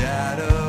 shadow.